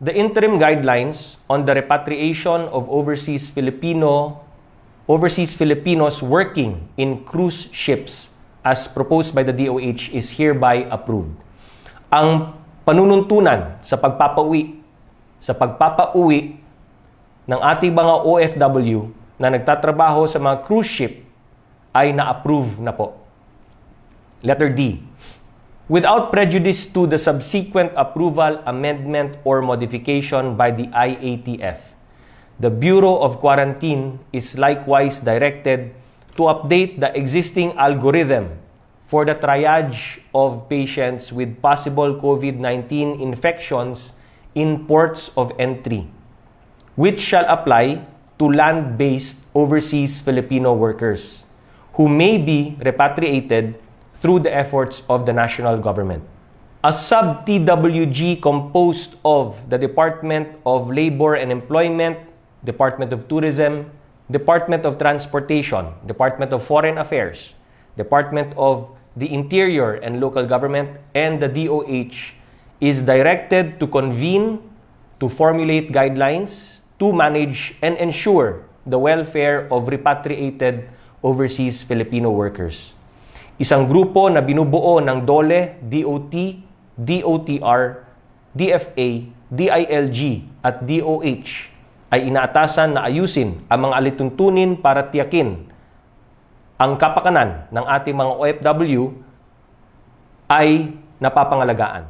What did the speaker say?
the interim guidelines on the repatriation of overseas Filipino overseas Filipinos working in cruise ships as proposed by the DOH is hereby approved. Ang panununtunan sa pagpapauwi sa pagpapauwi ng ating mga OFW na nagtatrabaho sa mga cruise ship ay na-approve na po. Letter D. Without prejudice to the subsequent approval, amendment, or modification by the IATF, the Bureau of Quarantine is likewise directed to update the existing algorithm for the triage of patients with possible COVID-19 infections in ports of entry, which shall apply to land-based overseas Filipino workers who may be repatriated through the efforts of the national government. A sub-TWG composed of the Department of Labor and Employment, Department of Tourism, Department of Transportation, Department of Foreign Affairs, Department of the Interior and Local Government, and the DOH is directed to convene, to formulate guidelines, to manage and ensure the welfare of repatriated overseas Filipino workers. Isang grupo na binubuo ng DOLE, DOT, DOTR, DFA, DILG at DOH ay inaatasan na ayusin ang mga alituntunin para tiyakin ang kapakanan ng ating mga OFW ay napapangalagaan.